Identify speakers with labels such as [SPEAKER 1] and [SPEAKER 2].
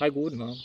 [SPEAKER 1] Hai gut, ne?